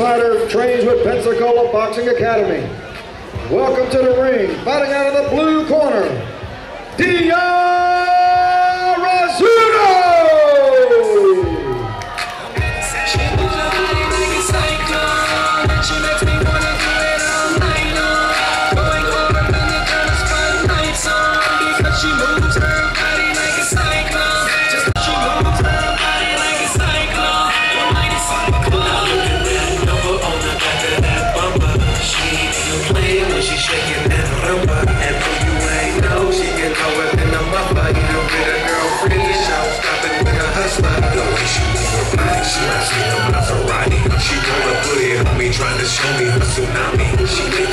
Trains with Pensacola Boxing Academy. Welcome to the ring, fighting out of the blue corner, Dion! tell me who's tsunami? She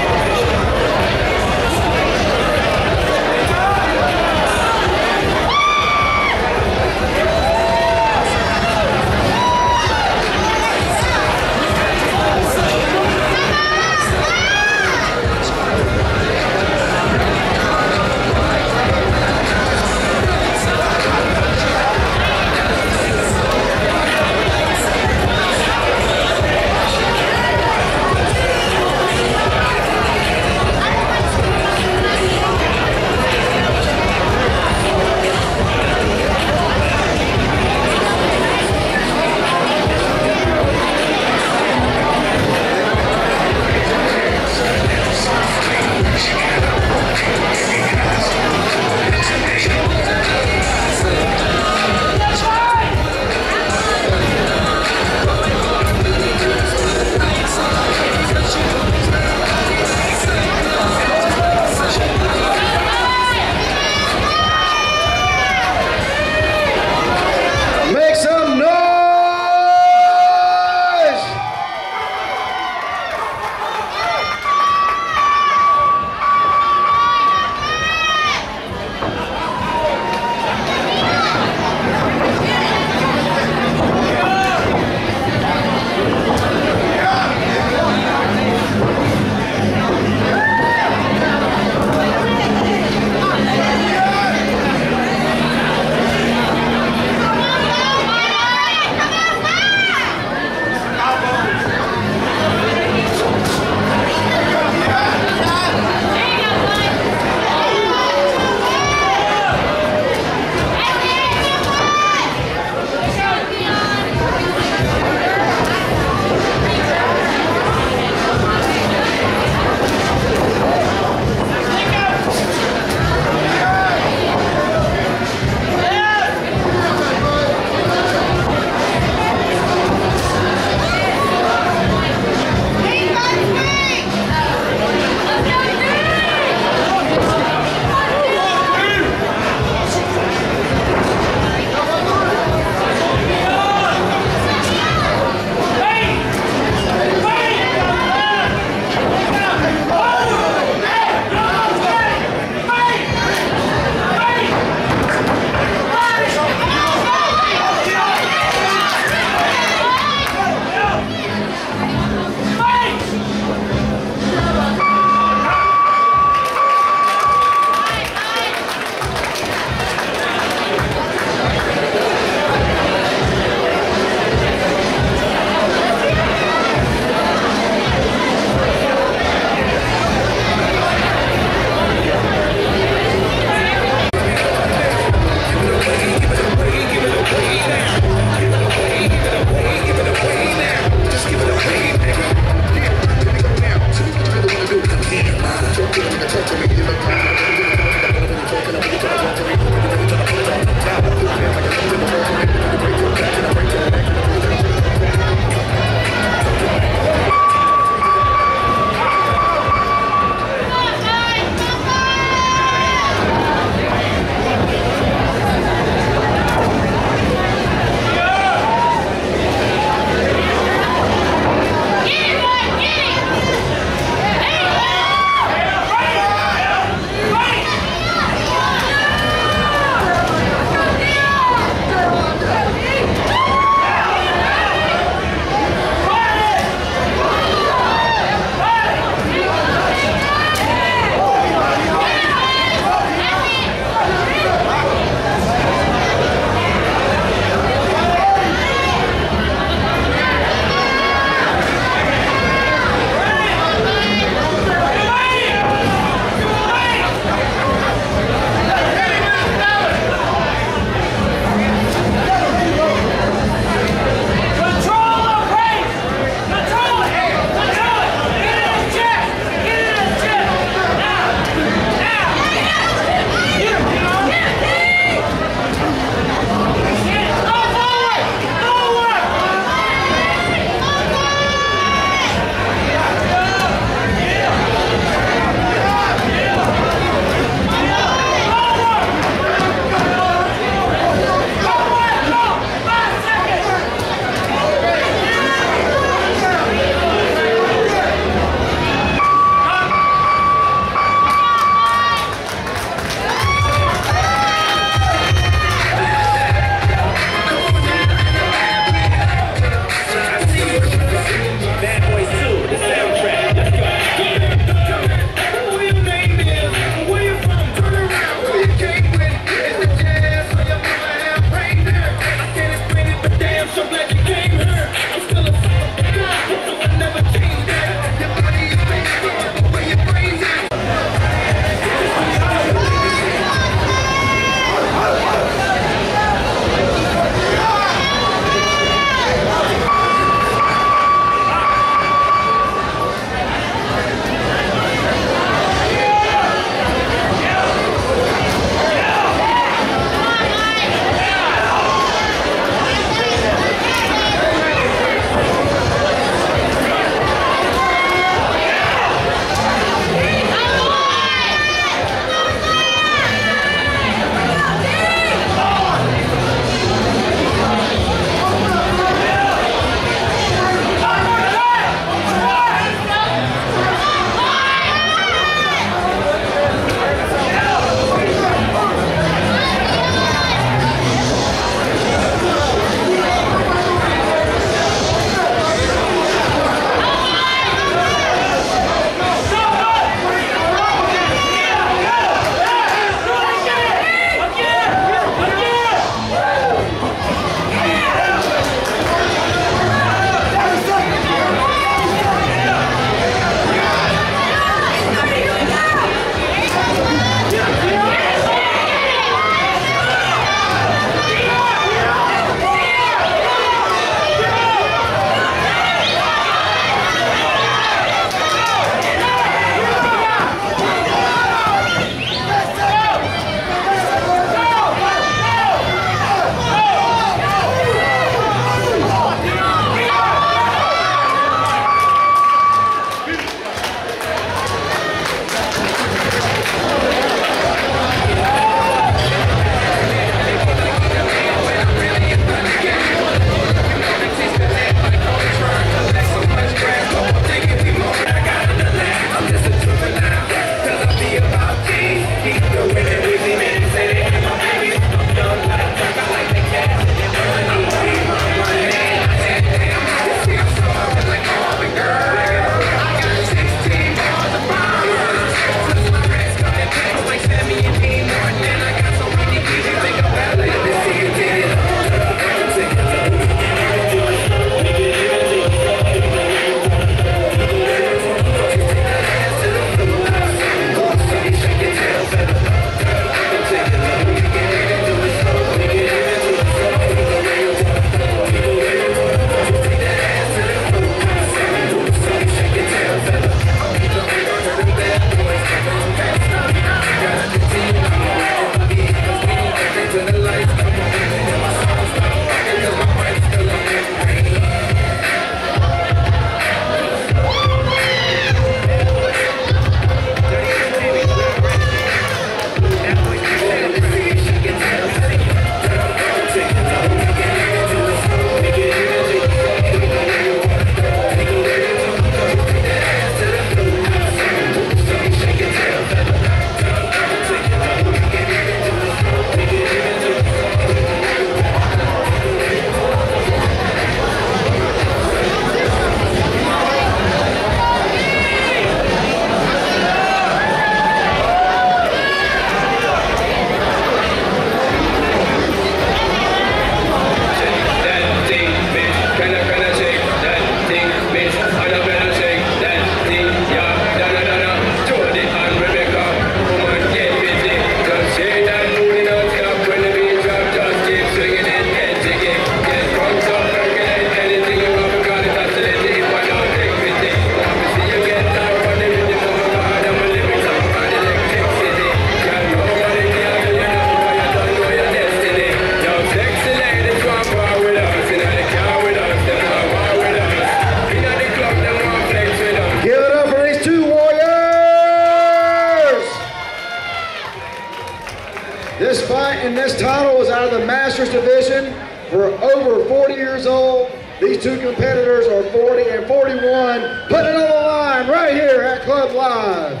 two competitors are 40 and 41, putting it on the line right here at Club Live.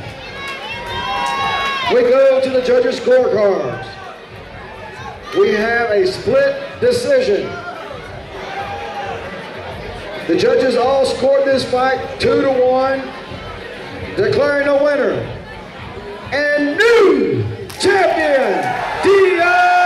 We go to the judges' scorecards. We have a split decision. The judges all scored this fight two to one, declaring a winner and new champion, DDI